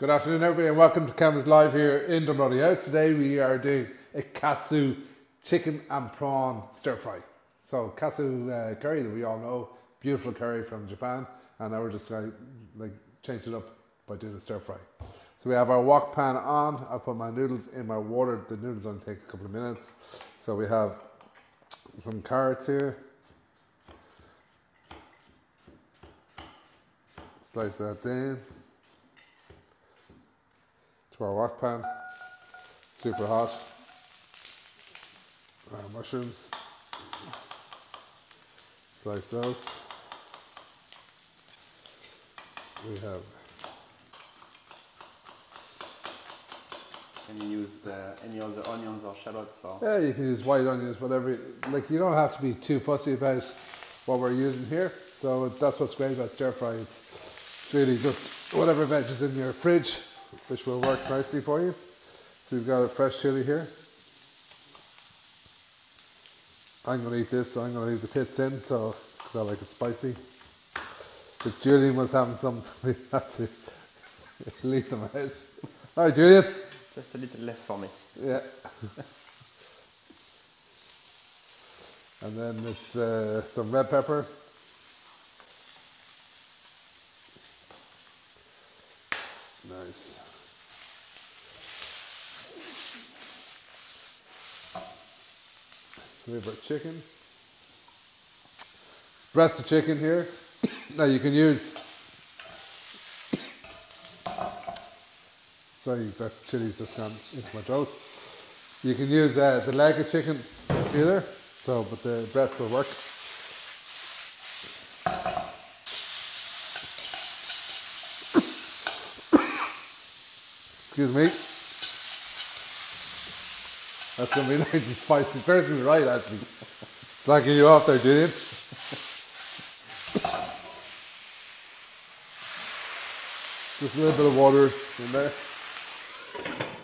Good afternoon, everybody, and welcome to Canvas Live here in Dunbrody House. Today we are doing a katsu chicken and prawn stir fry. So katsu uh, curry that we all know, beautiful curry from Japan, and now we're just going to like change it up by doing a stir fry. So we have our wok pan on. I put my noodles in my water. The noodles only take a couple of minutes. So we have some carrots here. Slice that down our wok pan. Super hot. Mushrooms. Slice those. We have Can you use uh, any other onions or shallots or? Yeah, you can use white onions, whatever. Like you don't have to be too fussy about what we're using here. So that's what's great about stir fry. It's, it's really just whatever veg is in your fridge, which will work nicely for you. So we've got a fresh chili here. I'm going to eat this, so I'm going to leave the pits in, so because I like it spicy. But Julian was having some, we had to leave them out. All right, Julian. Just a little less for me. Yeah. and then it's uh, some red pepper. Nice. We have our chicken. Breast of chicken here. now you can use Sorry, that chili's just gone into my throat. You can use uh, the leg of chicken either, so but the breast will work. Excuse me. That's gonna be nice and spicy. Serves me right actually. Slacking you off there, Julian. Just a little bit of water in there.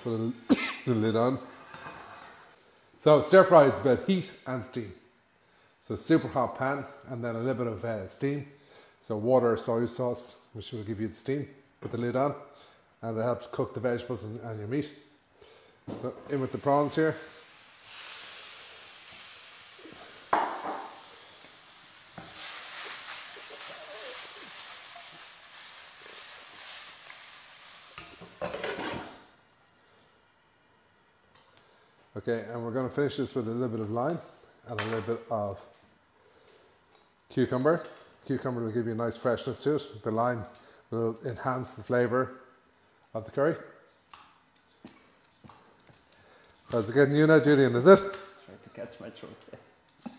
Put the lid on. So stir fry is about heat and steam. So super hot pan and then a little bit of uh, steam. So water soy sauce, which will give you the steam. Put the lid on and it helps cook the vegetables and, and your meat. So in with the prawns here. Okay, and we're going to finish this with a little bit of lime and a little bit of cucumber. Cucumber will give you a nice freshness to it. The lime will enhance the flavour of the curry. It getting you now, Julian, is it? Try to catch my throat.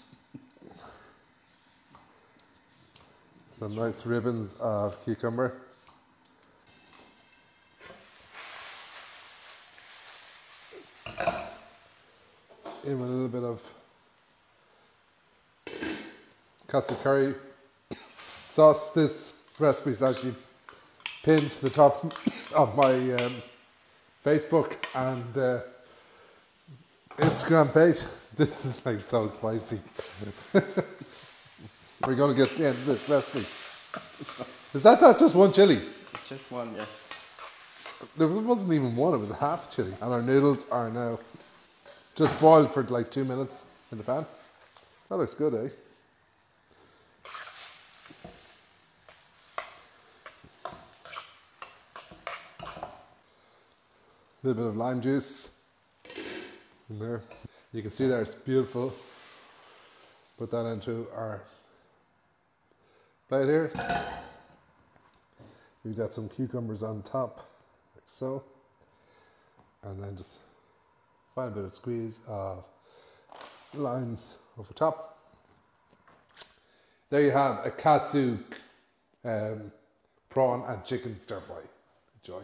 Some nice ribbons of cucumber. in with a little bit of katsu curry sauce. This recipe is actually pinned to the top of my um, Facebook and uh, Instagram page. This is like so spicy. We're going to get the end of this recipe. Is that not just one chili? It's just one, yeah. There wasn't even one, it was a half chili. And our noodles are now just boiled for like two minutes in the pan. That looks good, eh? A little bit of lime juice in there. You can see there it's beautiful. Put that into our plate here. We've got some cucumbers on top, like so. And then just Find a bit of squeeze of limes over top. There you have a katsu um, prawn and chicken stir fry. Enjoy.